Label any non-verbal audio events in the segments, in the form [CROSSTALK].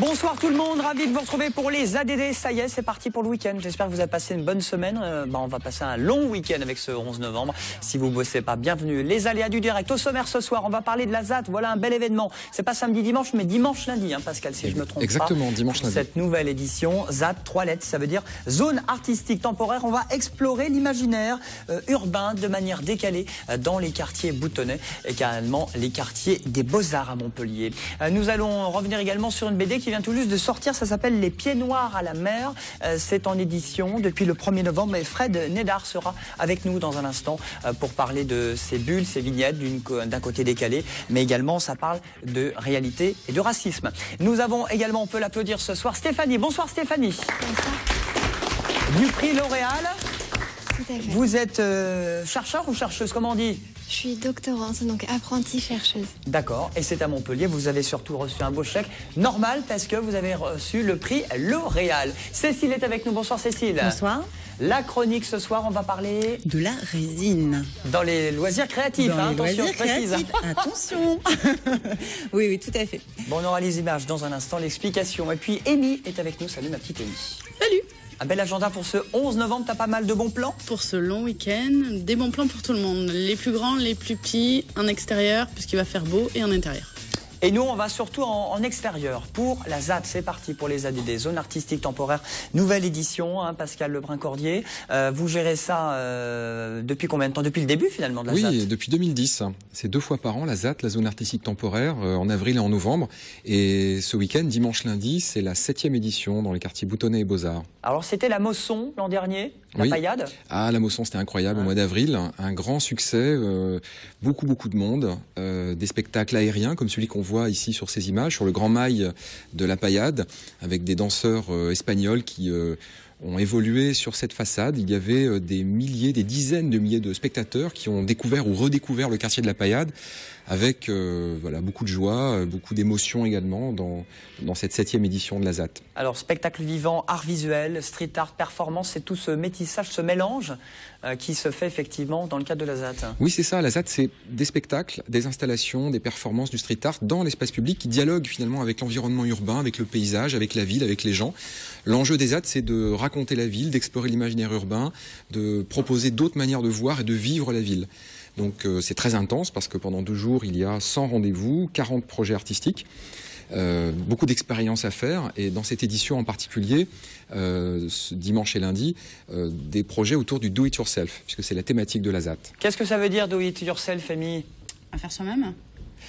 Bonsoir tout le monde, ravi de vous retrouver pour les ADD. Ça y est, c'est parti pour le week-end. J'espère que vous avez passé une bonne semaine. Euh, bah, on va passer un long week-end avec ce 11 novembre. Si vous bossez pas, bienvenue. Les aléas du direct. Au sommaire ce soir, on va parler de la ZAT. Voilà un bel événement. C'est pas samedi dimanche, mais dimanche lundi, hein, Pascal, si je me trompe Exactement, pas. dimanche lundi. Cette nouvelle édition, ZAT, trois lettres, ça veut dire zone artistique temporaire. On va explorer l'imaginaire euh, urbain de manière décalée euh, dans les quartiers boutonnais et carrément les quartiers des Beaux-Arts à Montpellier. Euh, nous allons revenir également sur une BD qui vient tout juste de sortir. Ça s'appelle Les Pieds Noirs à la mer. Euh, C'est en édition depuis le 1er novembre et Fred Nedar sera avec nous dans un instant euh, pour parler de ces bulles, ces vignettes d'un côté décalé, mais également ça parle de réalité et de racisme. Nous avons également, on peut l'applaudir ce soir, Stéphanie. Bonsoir Stéphanie. Du prix L'Oréal. Tout à fait. Vous êtes euh, chercheur ou chercheuse, comment on dit? Je suis doctorante, donc apprentie chercheuse. D'accord, et c'est à Montpellier, vous avez surtout reçu un beau chèque, normal parce que vous avez reçu le prix L'Oréal. Cécile est avec nous, bonsoir Cécile. Bonsoir. La chronique ce soir, on va parler De la résine. dans les loisirs créatifs, Dans hein, les attention, loisirs je précise. créatifs. Attention. [LAUGHS] oui, oui, tout à fait. Bon, on aura les images dans un instant, l'explication. Et puis Amy est avec nous, salut ma petite Amy. Salut. Un bel agenda pour ce 11 novembre, t'as pas mal de bons plans? Pour ce long week-end. Des bons plans pour tout le monde. Les plus grands, les plus petits, un extérieur, puisqu'il va faire beau, et un intérieur. Et nous, on va surtout en, en extérieur pour la ZAT. C'est parti pour les ADD, Zone Artistique Temporaire, nouvelle édition, hein, Pascal Lebrun-Cordier. Euh, vous gérez ça euh, depuis combien de temps? Depuis le début finalement de la ZAT Oui, depuis 2010. C'est deux fois par an la ZAT, la zone artistique temporaire, euh, en avril et en novembre. Et ce week-end, dimanche lundi, c'est la septième édition dans les quartiers Boutonnais et Beaux-Arts. Alors c'était la Mosson l'an dernier, la Oui. paillade. Ah, la Mosson, c'était incroyable au mois d'avril. Un grand succès, euh, beaucoup, beaucoup de monde. euh, des spectacles aériens comme celui qu'on voit ici sur ces images, sur le grand mail de la paillade, avec des danseurs euh, espagnols qui euh, ont évolué sur cette façade. Il y avait euh, des milliers, des dizaines de milliers de spectateurs qui ont découvert ou redécouvert le quartier de la paillade avec euh, voilà, beaucoup de joie, euh, beaucoup d'émotion également dans, dans cette septième édition de la ZAT. Alors spectacle vivant, art visuel, street art, performance, c'est tout ce métissage, ce mélange euh, qui se fait effectivement dans le cadre de la ZAT. Oui, c'est ça. La ZAD, c'est des spectacles, des installations, des performances, du street art dans l'espace public qui dialoguent finalement avec l'environnement urbain, avec le paysage, avec la ville, avec les gens. L'enjeu des ZAD, c'est de raconter la ville, d'explorer l'imaginaire urbain, de proposer d'autres manières de voir et de vivre la ville. Donc euh, c'est très intense parce que pendant deux jours, il y a 100 rendez-vous, 40 projets artistiques. Euh, beaucoup d'expériences à faire et dans cette édition en particulier, euh, ce dimanche et lundi, euh, des projets autour du do it yourself puisque c'est la thématique de la ZAT. Qu'est-ce que ça veut dire do it yourself, Amy? À faire soi-même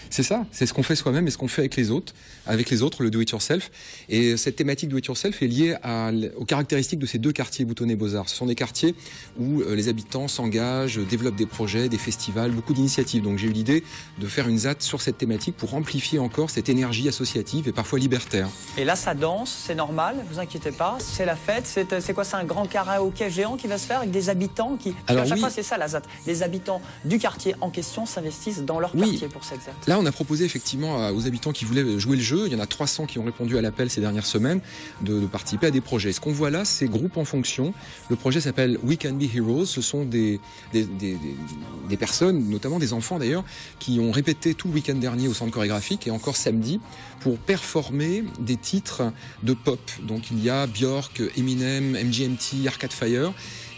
C'est ça, c'est ce qu'on fait soi-même et ce qu'on fait avec les autres, avec les autres, le do it yourself. Et cette thématique do it yourself est liée à aux caractéristiques de ces deux quartiers boutonnés Beaux-Arts. Ce sont des quartiers où euh, les habitants s'engagent, développent des projets, des festivals, beaucoup d'initiatives. Donc j'ai eu l'idée de faire une ZAT sur cette thématique pour amplifier encore cette énergie associative et parfois libertaire. Et là, ça danse, c'est normal, vous inquiétez pas, c'est la fête. C'est c'est quoi C'est un grand karaoké géant qui va se faire avec des habitants qui. Alors qu'à chaque oui. fois, c'est ça la ZAT. Les habitants du quartier en question s'investissent dans leur Oui. quartier pour cette ZAT. Là, on a proposé effectivement aux habitants qui voulaient jouer le jeu, il y en a 300 qui ont répondu à l'appel ces dernières semaines, de, participer à des projets. Ce qu'on voit là, c'est groupe en fonction. Le projet s'appelle We Can Be Heroes. Ce sont des- des personnes, notamment des enfants d'ailleurs, qui ont répété tout le week-end dernier au centre chorégraphique et encore samedi pour performer des titres de pop. Donc il y a Björk, Eminem, MGMT, Arcade Fire.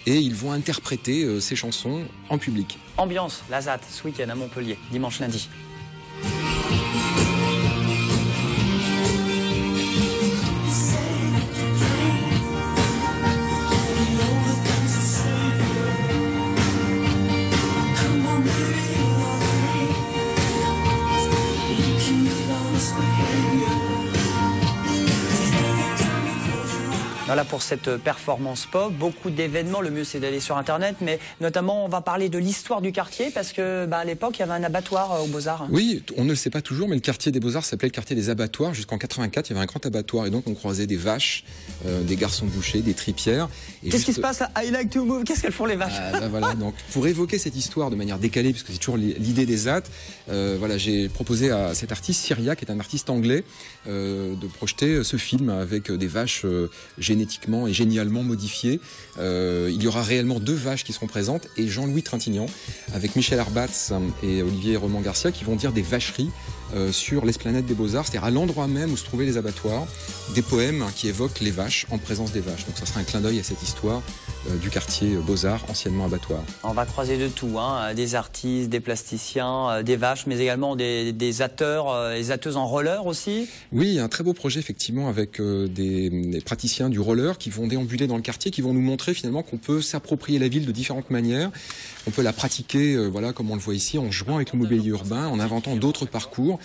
Et ils vont interpréter euh, ces chansons en public. Ambiance, la ZAT, ce week-end à Montpellier, dimanche lundi. Voilà pour cette performance pop, beaucoup d'événements. Le mieux c'est d'aller sur internet, mais notamment on va parler de l'histoire du quartier parce que bah, à l'époque il y avait un abattoir euh, aux Beaux Arts. Oui, on ne le sait pas toujours, mais le quartier des Beaux-Arts s'appelait le quartier des abattoirs. Jusqu'en 84, il y avait un grand abattoir et donc on croisait des vaches, euh, des garçons bouchers, des tripières. Qu'est-ce qui se passe à I like to move? Qu'est-ce qu'elles font les vaches? Ah, bah voilà, donc pour évoquer cette histoire de manière décalée, puisque c'est toujours li- l'idée des AT, euh, voilà, j'ai proposé à cet artiste Syria, qui est un artiste anglais, euh, de projeter ce film avec des vaches euh, et génialement modifiés. Euh, il y aura réellement deux vaches qui seront présentes et Jean-Louis Trintignant avec Michel Arbatz et Olivier Roman Garcia qui vont dire des vacheries euh, sur l'esplanade des Beaux-Arts, c'est-à-dire à, l'endroit même où se trouvaient les abattoirs, des poèmes qui évoquent les vaches en présence des vaches. Donc ça sera un clin d'œil à cette histoire du quartier Beaux-Arts, anciennement abattoir. On va croiser de tout, hein, des artistes, des plasticiens, euh, des vaches, mais également des, des atteurs et atteuses en roller aussi. Oui, un très beau projet effectivement avec des, des, praticiens du roller qui vont déambuler dans le quartier, qui vont nous montrer finalement qu'on peut s'approprier la ville de différentes manières. On peut la pratiquer, voilà, comme on le voit ici, en jouant avec le mobilier urbain, en inventant d'autres parcours.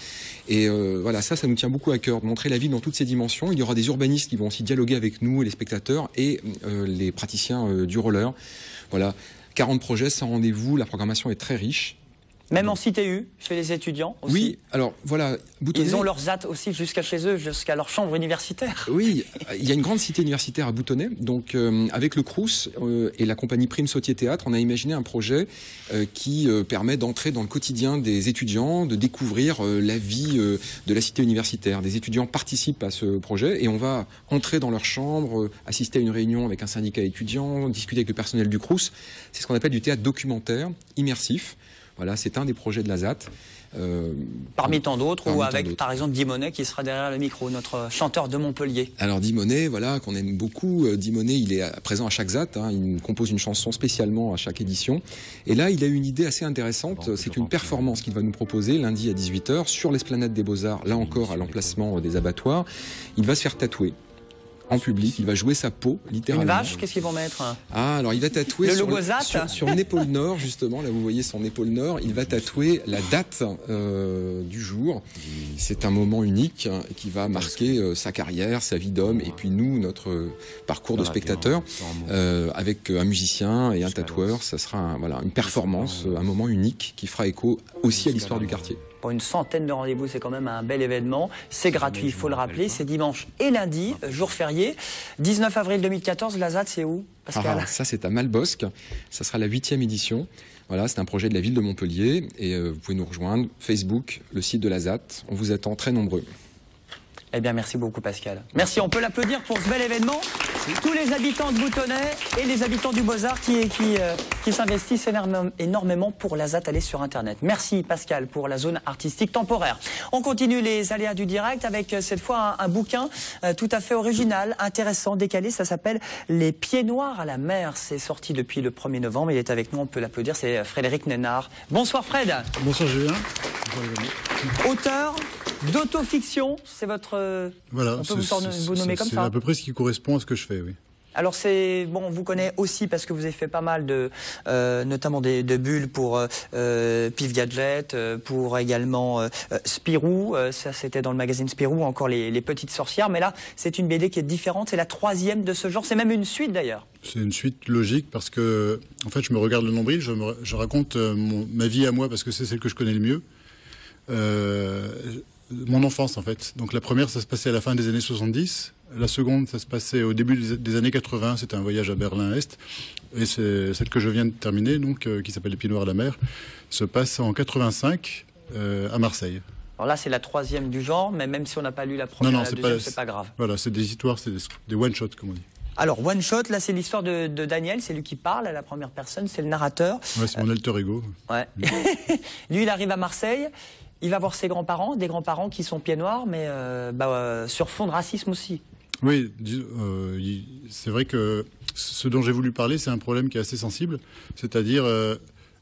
Et euh, voilà, ça, ça nous tient beaucoup à cœur de montrer la ville dans toutes ses dimensions. Il y aura des urbanistes qui vont aussi dialoguer avec nous, les spectateurs, et euh, les praticiens euh, du roller. Voilà, 40 projets, sans rendez-vous. La programmation est très riche. Même en CTU, chez les étudiants aussi. Oui, alors voilà. Boutonnet, Ils ont leurs ZAT aussi jusqu'à chez eux, jusqu'à leur chambre universitaire. [LAUGHS] Oui, il y a une grande cité universitaire à Boutonnet. Donc, euh, avec le Crous euh, et la compagnie Prime Sautier Théâtre, on a imaginé un projet euh, qui permet d'entrer dans le quotidien des étudiants, de découvrir la vie de la cité universitaire. Des étudiants participent à ce projet et on va entrer dans leur chambre, assister à une réunion avec un syndicat étudiant, discuter avec le personnel du Crous. C'est ce qu'on appelle du théâtre documentaire, immersif. Voilà, c'est un des projets de la ZAT. Euh, parmi tant d'autres, ou avec par exemple Dimonet qui sera derrière le micro, notre chanteur de Montpellier. Alors Dimonet, voilà, qu'on aime beaucoup. Euh, Dimonet, il est présent à chaque ZAT, hein. il compose une chanson spécialement à chaque édition. Et là, il a une idée assez intéressante. C'est une performance qu'il va nous proposer lundi à 18h sur l'esplanade des Beaux-Arts, là encore à l'emplacement des abattoirs. Il va se faire tatouer en public. Il va jouer sa peau, littéralement. Une vache, qu'est-ce qu'ils vont mettre? Ah, alors il va tatouer le sur, sur, une épaule nord, justement. Là, vous voyez son épaule nord. Il va tatouer la date euh, du jour. C'est un moment unique hein, qui va marquer euh, sa carrière, sa vie d'homme, et puis nous, notre parcours de spectateur, euh, avec un musicien et un tatoueur. Ça sera voilà, une performance, un moment unique qui fera écho aussi à l'histoire du quartier pour une centaine de rendez-vous, c'est quand même un bel événement. C'est gratuit, il faut le rappeler. C'est dimanche et lundi, jour férié. 19 avril 2014, la ZAD, c'est où Pascal ah, Ça, c'est à Malbosque. Ça sera la huitième édition. Voilà, c'est un projet de la ville de Montpellier et euh, vous pouvez nous rejoindre Facebook, le site de la ZAT. On vous attend très nombreux. Eh bien, merci beaucoup, Pascal. Merci, on peut l'applaudir pour ce bel événement. Tous les habitants de Boutonnet et les habitants du Beaux-Arts qui, qui, euh, qui s'investissent énormément pour la ZAT aller sur Internet. Merci, Pascal, pour la zone artistique temporaire. On continue les aléas du direct avec euh, cette fois un, bouquin euh, tout à fait original, intéressant, décalé. Ça s'appelle Les pieds noirs à la mer. C'est sorti depuis le 1er novembre. Il est avec nous, on peut l'applaudir. C'est Frédéric Nénard. Bonsoir, Fred. Bonsoir, Julien. Auteur d'autofiction, c'est votre. Voilà, on peut vous, nommer comme ça. C'est à peu près ce qui correspond à ce que je fais, oui. Alors c'est bon, on vous connaît aussi parce que vous avez fait pas mal de, euh, notamment des, de bulles pour euh, euh Pif Gadget, euh, pour également euh, Spirou. ça c'était dans le magazine Spirou, encore les, les petites sorcières. Mais là, c'est une BD qui est différente. C'est la troisième de ce genre. C'est même une suite d'ailleurs. C'est une suite logique parce que en fait, je me regarde le nombril, je, me, je raconte mon, ma vie à moi parce que c'est celle que je connais le mieux. Euh, mon enfance en fait. Donc la première, ça se passait à la fin des années 70. La seconde, ça se passait au début des années 80. C'était un voyage à Berlin-Est. Et c'est celle que je viens de terminer, donc euh, qui s'appelle Les Pieds Noirs à la mer, se passe en 85 euh, à Marseille. Alors là, c'est la troisième du genre, mais même si on n'a pas lu la première, non, non, la c'est pas grave. Voilà, c'est des histoires, c'est des, one-shots, comme on dit. Alors, one shot, là, c'est l'histoire de, Daniel, c'est lui qui parle à la première personne, c'est le narrateur. Ouais, c'est mon alter ego. Ouais. [LAUGHS] lui, il arrive à Marseille, il va voir ses grands-parents, des grands-parents qui sont pieds noirs, mais euh, bah, euh, sur fond de racisme aussi. Oui, euh, c'est vrai que ce dont j'ai voulu parler, c'est un problème qui est assez sensible, c'est-à-dire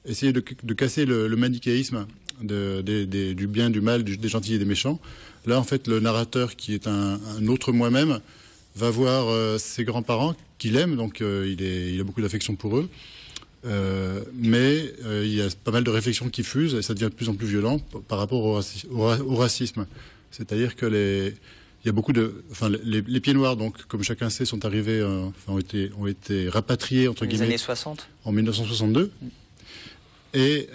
essayer de, casser le, manichéisme du bien, du mal, des gentils et des méchants. Là, en fait, le narrateur, qui est un, autre moi-même, va voir ses grands-parents qu'il aime, donc il, il, a beaucoup d'affection pour eux. Euh, mais euh, il y a pas mal de réflexions qui fusent et ça devient de plus en plus violent par rapport au, racisme. C'est-à-dire que les, il y a beaucoup de, enfin, les, pieds noirs, donc, comme chacun sait, sont arrivés, euh, enfin, ont été, ont été rapatriés entre guillemets. années 60. En 1962. Et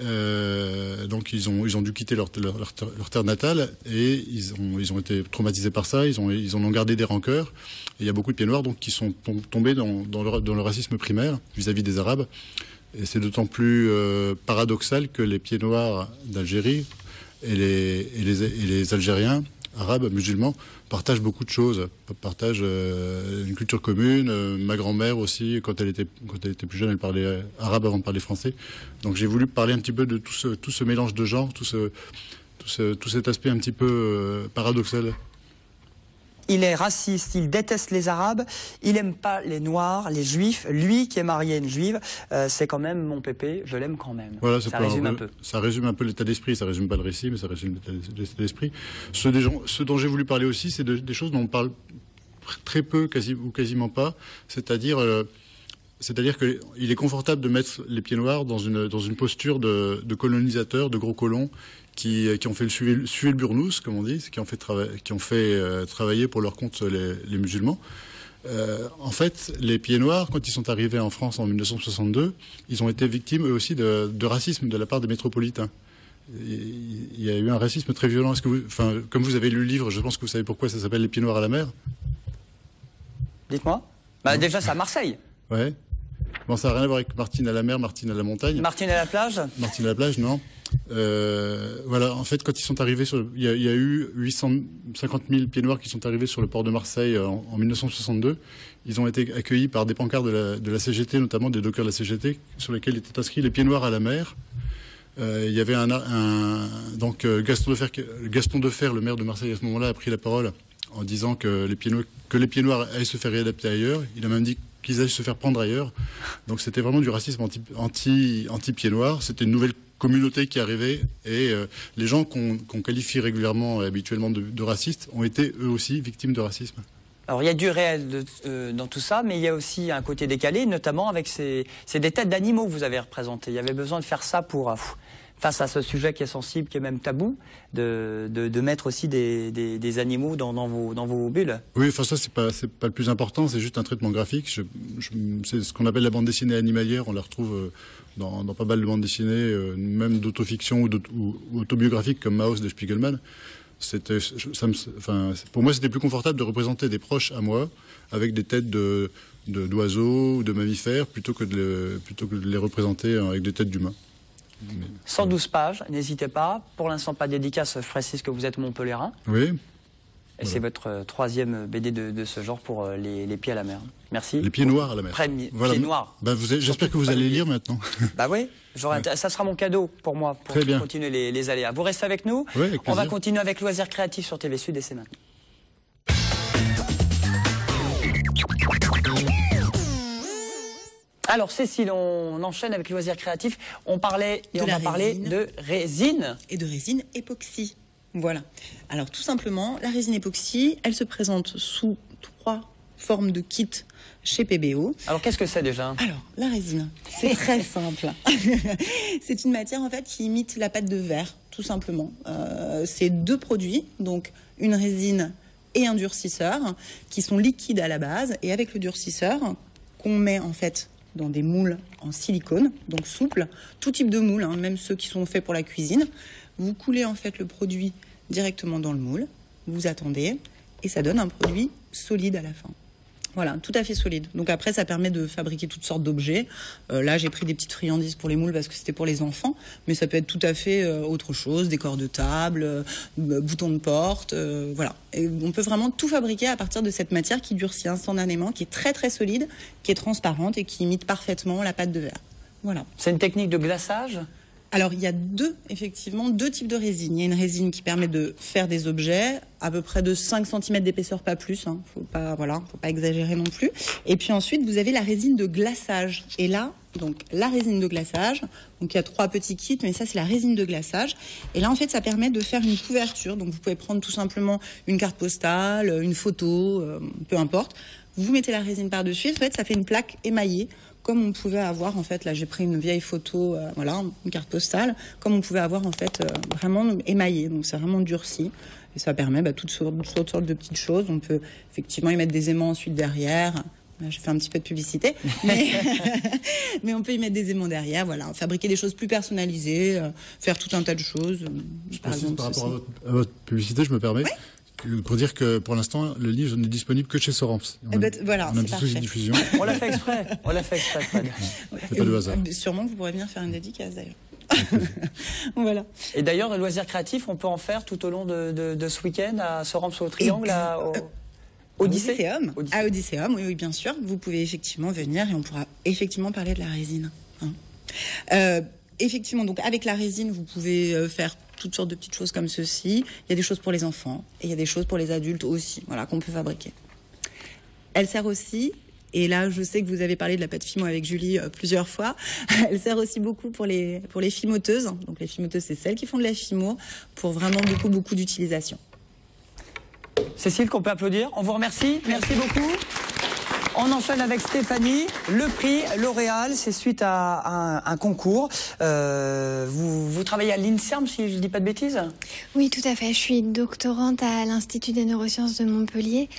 donc ils ont ils ont dû quitter leur, leur, terre natale et ils ont ils ont été traumatisés par ça. Ils ont ils en ont gardé des rancœurs. Et il y a beaucoup de pieds noirs donc qui sont tombés dans, dans, le, dans le racisme primaire vis à -vis des Arabes et c'est d'autant plus euh, paradoxal que les pieds noirs d'Algérie et les, Algériens arabes, musulmans, partagent beaucoup de choses, partagent euh, une culture commune. Euh, ma grand-mère aussi, quand elle était plus jeune, elle parlait arabe avant de parler français. Donc j'ai voulu parler un petit peu de tout ce mélange de genres, tout cet aspect un petit peu paradoxal il est raciste, il déteste les Arabes, il aime pas les Noirs, les Juifs. Lui qui est marié à une Juive, euh, c'est quand même mon pépé, je l'aime quand même. Voilà, ça résume un, peu. Ça résume un peu l'état d'esprit, ça résume pas le récit, mais ça résume l'état d'esprit. Ce, ce, dont j'ai voulu parler aussi, c'est des choses dont on parle très peu quasi, ou quasiment pas, c'est-à-dire... Euh, c'est-à-dire qu'il est confortable de mettre les pieds noirs dans une, dans une posture de, de colonisateur, de gros colons, qui, qui ont fait le suivi, le burnous, comme on dit, qui ont fait, qui ont fait euh, travailler pour leur compte les, les musulmans. Euh, en fait, les pieds noirs, quand ils sont arrivés en France en 1962, ils ont été victimes eux aussi de, de racisme de la part des métropolitains. Il y a eu un racisme très violent. Est-ce que vous, enfin, comme vous avez lu le livre, je pense que vous savez pourquoi ça s'appelle Les pieds noirs à la mer. Dites-moi. Bah, déjà, c'est à Marseille. Ouais. Bon, ça n'a rien à voir avec Martine à la mer, Martine à la montagne. Martine à la plage? Martine à la plage, non. Euh, voilà, en fait, quand ils sont arrivés sur, il y, a, eu 850 000 pieds noirs qui sont arrivés sur le port de Marseille en, 1962. Ils ont été accueillis par des pancartes de la, CGT, notamment des dockers de la CGT, sur lesquels étaient inscrits les pieds noirs à la mer. Euh, il y avait un, donc euh, Gaston Defer, Gaston le maire de Marseille à ce moment-là, a pris la parole en disant que les pieds noirs, que les pieds noirs allaient se faire réadapter ailleurs. Il a même dit qu'ils allaient se faire prendre ailleurs. Donc c'était vraiment du racisme anti, anti, anti pieds noirs. C'était une nouvelle communauté qui arrivait et euh, les gens qu'on qualifie régulièrement et habituellement de, racistes ont été eux aussi victimes de racisme. Alors il y a du réel euh, dans tout ça, mais il y a aussi un côté décalé, notamment avec ces, des têtes d'animaux que vous avez représentées. Il y avait besoin de faire ça pour, euh, face à ce sujet qui est sensible, qui est même tabou, de, de, mettre aussi des, des, animaux dans, dans, vos, dans vos bulles. Oui, enfin ça c'est pas, pas le plus important, c'est juste un traitement graphique. c'est ce qu'on appelle la bande dessinée animalière, on la retrouve dans, dans, pas mal de bandes dessinées, euh, même d'autofiction ou, ou, autobiographiques comme Maus de Spiegelman. C'était, ça me, enfin, pour moi, c'était plus confortable de représenter des proches à moi avec des têtes de, d'oiseaux ou de mammifères plutôt que de, plutôt que de les représenter avec des têtes d'humains. 112 pages, n'hésitez pas. Pour l'instant, pas dédicace, je précise que vous êtes Montpellierin. Oui. Et c'est votre euh, troisième BD de, ce genre pour euh, les, pieds à la mer. Merci. Les pieds noirs à la mer. voilà. Pieds noirs. Bah, j'espère que vous allez lire maintenant. [LAUGHS] Bah oui, ça sera mon cadeau pour moi, pour continuer les, les, aléas. Vous restez avec nous On va continuer avec Loisirs Créatifs sur TV Sud et c'est maintenant. Alors Cécile, on enchaîne avec Loisirs Créatifs. On parlait et on va parler de résine. Et de résine époxy. Voilà. Alors tout simplement, la résine époxy, elle se présente sous trois formes de kits chez PBO. Alors qu'est-ce que c'est déjà? Alors la résine, c'est très [LAUGHS] simple. [LAUGHS] c'est une matière en fait qui imite la pâte de verre, tout simplement. Euh, c'est deux produits, donc une résine et un durcisseur, qui sont liquides à la base, et avec le durcisseur qu'on met en fait dans des moules en silicone, donc souple, tout type de moules, hein, même ceux qui sont faits pour la cuisine. Vous coulez en fait le produit directement dans le moule, vous attendez, et ça donne un produit solide à la fin. Voilà, tout à fait solide. Donc après, ça permet de fabriquer toutes sortes d'objets. Euh, là, j'ai pris des petites friandises pour les moules parce que c'était pour les enfants, mais ça peut être tout à fait euh, autre chose, décor de table, euh, boutons de porte, voilà. Et on peut vraiment tout fabriquer à partir de cette matière qui durcit instantanément, qui est très très solide, qui est transparente et qui imite parfaitement la pâte de verre. Voilà. C'est une technique de glaçage? Alors, il y a deux, effectivement, deux types de résine. Il y a une résine qui permet de faire des objets à peu près de 5 cm d'épaisseur, pas plus. Hein. Faut pas, voilà, faut pas exagérer non plus. Et puis ensuite, vous avez la résine de glaçage. Et là, donc, la résine de glaçage. Donc, il y a trois petits kits, mais ça, c'est la résine de glaçage. Et là, en fait, ça permet de faire une couverture. Donc, vous pouvez prendre tout simplement une carte postale, une photo, euh, peu importe. Vous mettez la résine par-dessus. En fait, ça fait une plaque émaillée comme on pouvait avoir en fait, là j'ai pris une vieille photo, euh, voilà, une carte postale, comme on pouvait avoir en fait euh, vraiment émaillé, donc c'est vraiment durci. Et ça permet bah, toutes, sortes, toutes, sortes, de petites choses. On peut effectivement y mettre des aimants ensuite derrière. Là, je fais un petit peu de publicité, [LAUGHS] mais, [LAUGHS] mais, on peut y mettre des aimants derrière. Voilà, fabriquer des choses plus personnalisées, euh, faire tout un tas de choses. par, exemple, par rapport à votre, publicité, je me permets. Pour dire que pour l'instant, le livre n'est disponible que chez Sorams. On, eh ben, voilà, on a de diffusion. on l'a fait exprès. On l'a fait exprès. [LAUGHS] pas de hasard. Euh, sûrement que vous pourrez venir faire une dédicace d'ailleurs. [LAUGHS] voilà. Et d'ailleurs, les loisirs créatifs, on peut en faire tout au long de, ce week-end à se rendre sur le triangle à, au... Odysséum. À Odysséum, oui, oui, bien sûr. Vous pouvez effectivement venir et on pourra effectivement parler de la résine. Hein. Euh, effectivement, donc avec la résine, vous pouvez euh, faire toutes sortes de petites choses comme ceci. Il y a des choses pour les enfants et il y a des choses pour les adultes aussi, voilà, qu'on peut fabriquer. Elle sert aussi, et là je sais que vous avez parlé de la pâte fimo avec Julie euh, plusieurs fois, [LAUGHS] elle sert aussi beaucoup pour les, pour les fimoteuses. Donc les fimoteuses, c'est celles qui font de la fimo pour vraiment beaucoup, beaucoup d'utilisation. Cécile, qu'on peut applaudir. On vous remercie. Merci beaucoup. On enchaîne avec Stéphanie. Le prix L'Oréal, c'est suite à un, concours. Euh, vous, travaillez à l'INSERM, si je ne dis pas de bêtises? Oui, tout à fait. Je suis doctorante à l'Institut des neurosciences de Montpellier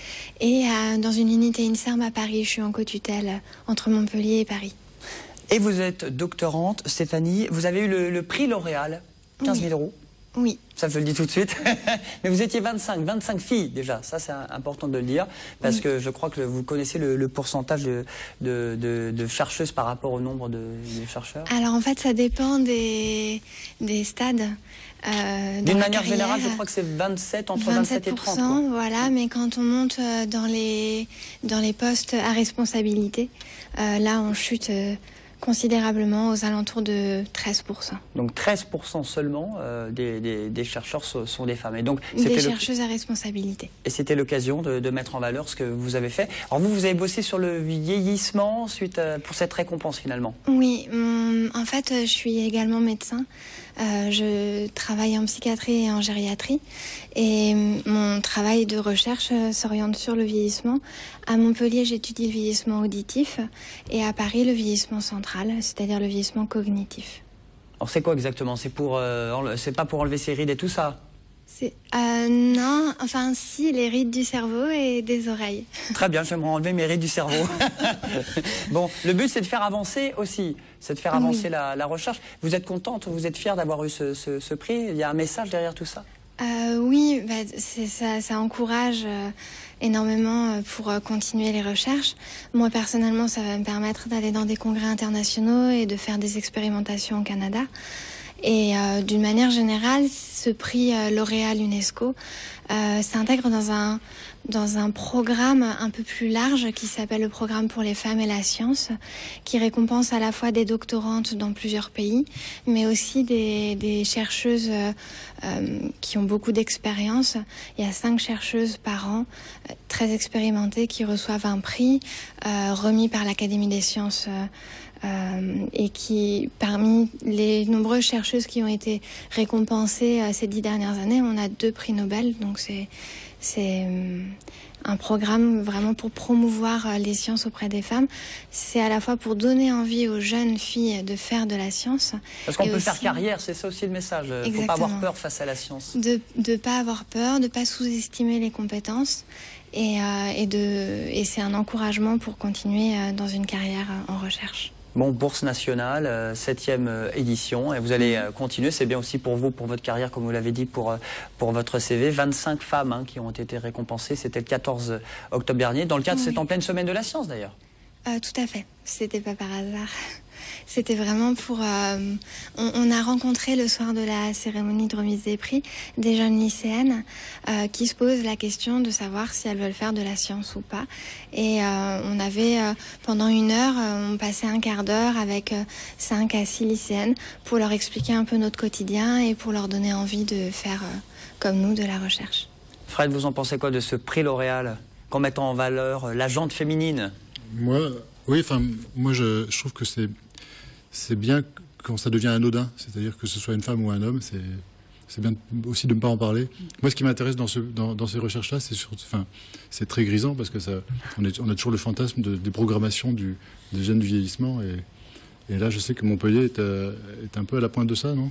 et dans une unité INSERM à Paris. Je suis en co-tutelle entre Montpellier et Paris. Et vous êtes doctorante, Stéphanie. Vous avez eu le, prix L'Oréal, 15 000 euros. Oui. Ça, je le dis tout de suite. [LAUGHS] Mais vous étiez 25, 25 filles déjà. Ça, c'est important de le dire. Parce que je crois que vous connaissez le, pourcentage de, de, chercheuses par rapport au nombre de, chercheurs. Alors, en fait, ça dépend des, des stades. Euh, D'une manière générale, je crois que c'est 27, entre 27 et 30. Voilà, mais quand on monte euh, dans les, dans les postes à responsabilité, euh, là, on chute considérablement aux alentours de 13%. Donc 13% seulement euh, des, chercheurs sont, des femmes. Et donc, des chercheuses à responsabilité. Et c'était l'occasion de, mettre en valeur ce que vous avez fait. Alors vous, vous avez bossé sur le vieillissement suite pour cette récompense finalement Oui, en fait, je suis également médecin. Euh, je travaille en psychiatrie et en gériatrie et mon travail de recherche euh, s'oriente sur le vieillissement. À Montpellier, j'étudie le vieillissement auditif et à Paris, le vieillissement central, c'est-à-dire le vieillissement cognitif. Alors c'est quoi exactement? C'est pour, euh, c'est pas pour enlever ses rides et tout ça? Euh, non, enfin si, les rides du cerveau et des oreilles. [LAUGHS] Très bien, j'aimerais enlever mes rides du cerveau. [LAUGHS] bon, le but c'est de faire avancer aussi, c'est de faire avancer la, recherche. Vous êtes contente, vous êtes fière d'avoir eu ce, prix? Il y a un message derrière tout ça? Euh, Oui, bah, ça, ça, encourage euh, énormément pour continuer les recherches. Moi personnellement, ça va me permettre d'aller dans des congrès internationaux et de faire des expérimentations au Canada. Et euh, d'une manière générale, ce prix euh, L'Oréal UNESCO euh, s'intègre dans un, dans un programme un peu plus large qui s'appelle le programme pour les femmes et la science, qui récompense à la fois des doctorantes dans plusieurs pays, mais aussi des, des chercheuses euh, qui ont beaucoup d'expérience. Il y a cinq chercheuses par an, très expérimentées, qui reçoivent un prix remis par l'Académie des sciences. Euh, et qui, parmi les nombreuses chercheuses qui ont été récompensées euh, ces dix dernières années, on a deux prix Nobel. C'est c'est euh, un programme vraiment pour promouvoir les sciences auprès des femmes. C'est à la fois pour donner envie aux jeunes filles de faire de la science. Parce qu'on peut faire carrière, c'est ça aussi le message. Il ne faut pas avoir peur face à la science. De ne pas avoir peur, de ne pas sous-estimer les compétences. Et, et, de, et c'est un encouragement pour continuer dans une carrière en recherche. Bon, bourse nationale, euh, septième euh, édition, et vous allez euh, continuer. C'est bien aussi pour vous, pour votre carrière, comme vous l'avez dit, pour, pour votre CV. 25 femmes hein, qui ont été récompensées. C'était le 14 octobre dernier. Dans le cadre, c'est en pleine semaine de la science d'ailleurs. tout à fait. C'était pas par hasard. C'était vraiment pour. Euh, on, a rencontré le soir de la cérémonie de remise des prix des jeunes lycéennes euh, qui se posent la question de savoir si elles veulent faire de la science ou pas. Et euh, on avait pendant une heure, on passait un quart d'heure avec cinq à six lycéennes pour leur expliquer un peu notre quotidien et pour leur donner envie de faire comme nous de la recherche. Fred, vous en pensez quoi de ce prix L'Oréal qu'en mettant en valeur la jante féminine? Moi, oui, enfin, moi je trouve que c'est c'est bien quand ça devient anodin, c'est-à-dire que ce soit une femme ou un homme, c'est bien aussi de ne pas en parler. Moi, ce qui m'intéresse dans, ce, dans, ces recherches-là, c'est très grisant parce que a toujours le fantasme de, des programmations du, des du vieillissement et, et là, je sais que Montpellier est, euh, est, un peu à la pointe de ça, non?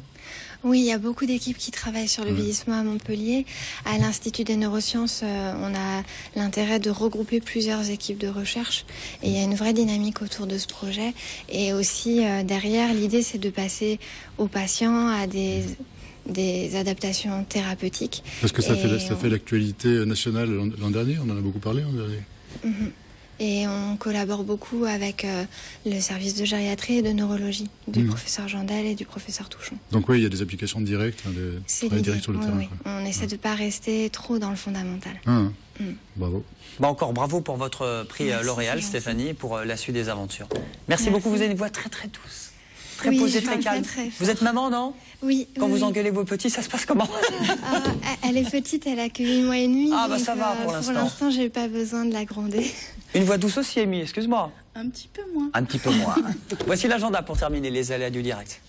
Oui, il y a beaucoup d'équipes qui travaillent sur le vieillissement à Montpellier. À l'Institut des neurosciences, euh, on a l'intérêt de regrouper plusieurs équipes de recherche. Et il y a une vraie dynamique autour de ce projet. Et aussi, euh, derrière, l'idée, c'est de passer aux patients à des des adaptations thérapeutiques. Parce que ça fait, ça fait l'actualité nationale l'an dernier, on en a beaucoup parlé l'an dernier. Mhm. Et on collabore beaucoup avec euh, le service de gériatrie et de neurologie du Mhm. professeur Jandel et du professeur Touchon. Donc oui, il y a des applications directes, hein, des direct sur le Oui, terrain. oui. On essaie de ne pas rester trop dans le fondamental. Ah, hein. Mm. Bravo. Bah encore bravo pour votre euh, prix euh, Merci, L'Oréal. Stéphanie, et pour la suite des aventures. Merci, Merci. beaucoup, vous avez une voix très très douce. Très Oui, posée, très calme. très, vous êtes maman, non? Oui. Quand oui, vous oui. engueulez vos petits, ça se passe comment? Ah, elle est petite, elle a que 8 mois et demi. Ah, bah, ça va, pour l'instant. Pour l'instant, j'ai pas besoin de la gronder. Une voix douce aussi, Amy, excuse-moi. Un petit peu moins. Un petit peu moins. [LAUGHS] Voici l'agenda pour terminer les aléas du direct.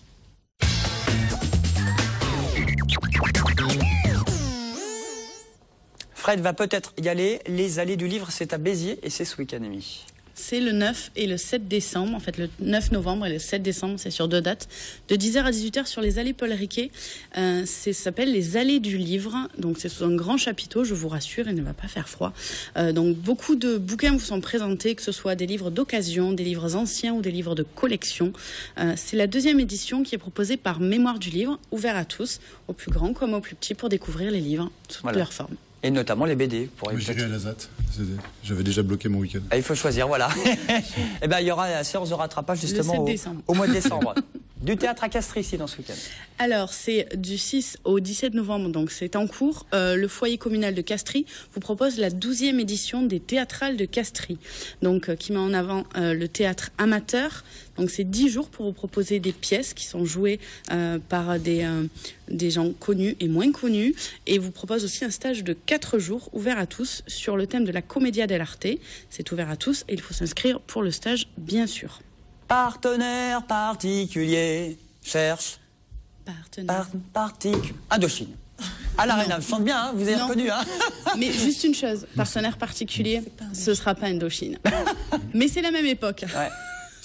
Fred va peut-être y aller. Les allées du livre, c'est à Béziers et c'est ce week-end, Amy. C'est le 9 et le 7 décembre. En fait, le 9 novembre et le 7 décembre, c'est sur deux dates. De 10h à 18h sur les allées Paul Riquet. Euh, c'est- ça s'appelle les allées du livre. Donc, c'est sous un grand chapiteau, je vous rassure, il ne va pas faire froid. Euh, donc, beaucoup de bouquins vous sont présentés, que ce soit des livres d'occasion, des livres anciens ou des livres de collection. Euh, c'est la deuxième édition qui est proposée par Mémoire du livre, ouvert à tous, aux plus grands comme aux plus petits, pour découvrir les livres, toutes Voilà. leurs formes. Et notamment les BD. Pour J'irai à la ZAT. C'est- J'avais déjà bloqué mon week-end. Ah, il faut choisir, voilà. [LAUGHS] Eh ben, il y aura la séance de rattrapage justement 7 au, au mois de décembre. [LAUGHS] du théâtre à Castries dans ce week-end. Alors, c'est du 6 au 17 novembre, donc c'est en cours. Euh, le foyer communal de Castries vous propose la 12e édition des théâtrales de Castries, donc euh, qui met en avant euh, le théâtre amateur. Donc, c'est 10 jours pour vous proposer des pièces qui sont jouées par des, des gens connus et moins connus. Et vous propose aussi un stage de 4 jours ouvert à tous sur le thème de la Commedia dell'arte. C'est ouvert à tous et il faut s'inscrire pour le stage, bien sûr. Partenaire particulier, cherche Partenaire. par particulier. Indochine. À l'Arena, je chante bien, hein, vous avez Non. reconnu. Hein [LAUGHS] Mais juste une chose, partenaire particulier, ce sera pas Indochine. [LAUGHS] Mais c'est la même époque. Ouais.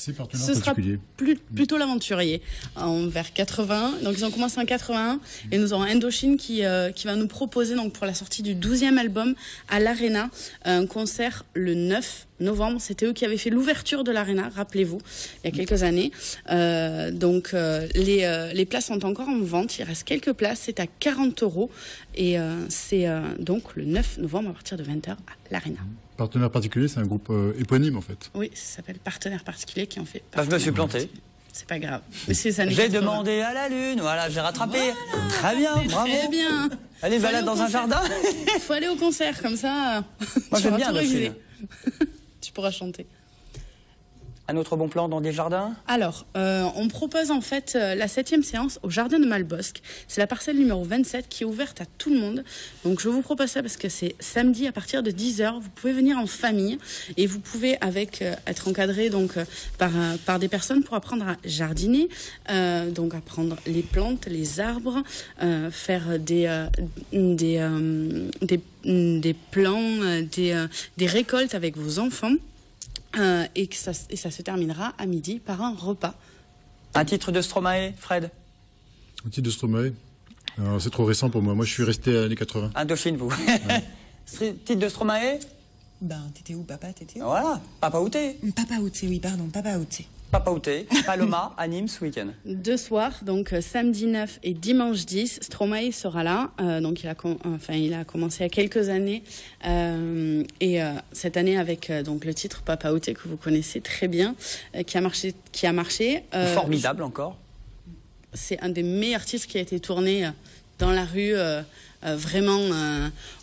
C'est Ce sera plus, plutôt l'aventurier, en vers 80. Donc ils ont commencé en 81 et nous aurons Indochine qui, euh, qui va nous proposer donc pour la sortie du 12e album à l'Arena un concert le 9 novembre. C'était eux qui avaient fait l'ouverture de l'Arena, rappelez-vous, il y a quelques années. Euh, donc euh, les, les places sont encore en vente, il reste quelques places, c'est à 40 euros et c'est donc le 9 novembre à partir de 20h à l'Arena. Partenaire particulier, c'est un groupe euh, éponyme en fait. Oui, ça s'appelle Partenaire Particulier qui en fait. Bah, je me suis planté. C'est pas grave. J'ai 80. demandé à la lune, voilà, j'ai rattrapé. Très bien, bravo. Très bien. Allez, Faut balade dans un jardin. Il faut aller au concert, comme ça. Moi, j'aime bien [LAUGHS] tu pourras chanter. Un autre bon plan dans des jardins? Alors, euh, on propose en fait euh, la septième séance au jardin de Malbosque. C'est la parcelle numéro 27 qui est ouverte à tout le monde. Donc, je vous propose ça parce que c'est samedi à partir de 10h. Vous pouvez venir en famille et vous pouvez avec euh, être encadré donc par par des personnes pour apprendre à jardiner, donc apprendre les plantes, les arbres, faire des des, des des plans, des des récoltes avec vos enfants. Euh, et, que ça, et ça se terminera à midi par un repas. Un titre de Stromae, Fred? Un titre de Stromae. C'est trop récent pour moi. Moi, je suis resté à l'année 80. Indochine, vous. [LAUGHS] titre de Stromae? Ben, t'étais où, papa? T'étais où? Voilà, Papa Outé. Papa Outé, oui, pardon, Papa Outé. Papa Outé, Paloma, à Nîmes ce week-end. Deux soirs, donc euh, samedi 9 et dimanche 10, Stromae sera là. Euh, donc il a, enfin, il a commencé il y a quelques années. Euh, et euh, cette année avec donc le titre Papa Outé que vous connaissez très bien, qui a marché. Qui a marché Formidable encore. c'est un des meilleurs titres qui a été tourné dans la rue, vraiment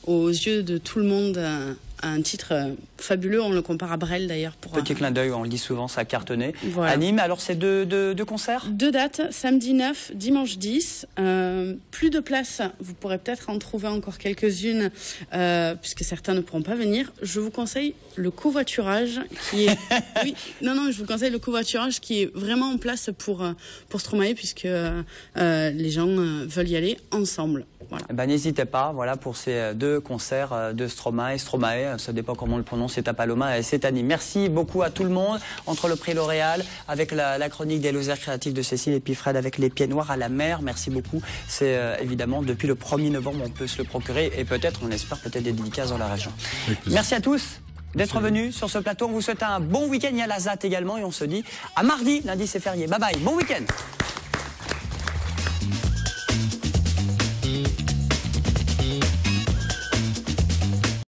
aux yeux de tout le monde. Un titre euh, fabuleux, on le compare à Brel d'ailleurs. Pour Petit un- clin d'œil, on le dit souvent, ça a cartonné. Voilà. Nîmes, alors c'est deux, deux, deux concerts Deux dates, samedi 9, dimanche 10. Euh, plus de place, vous pourrez peut-être en trouver encore quelques-unes, euh, puisque certains ne pourront pas venir. Je vous conseille le covoiturage, qui est... [LAUGHS] oui, non, non, je vous conseille le covoiturage qui est vraiment en place pour, pour Stromae, puisque euh, les gens veulent y aller ensemble. Voilà. Eh ben, N'hésitez pas, voilà, pour ces deux concerts de Stromae, Stromae, euh, ça dépend comment on le prononce, c'est à Paloma et c'est à Nîmes. Merci beaucoup à tout le monde, entre le prix L'Oréal, avec la, la chronique des loisirs créatifs de Cécile et puis Fred avec les pieds noirs à la mer. Merci beaucoup. C'est euh, évidemment depuis le 1er novembre, on peut se le procurer et peut-être, on espère, peut-être des dédicaces dans la région. Merci à tous d'être venus sur ce plateau. On vous souhaite un bon week-end. Il y a la ZAT également et on se dit à mardi. Lundi, c'est férié. Bye bye. Bon week-end.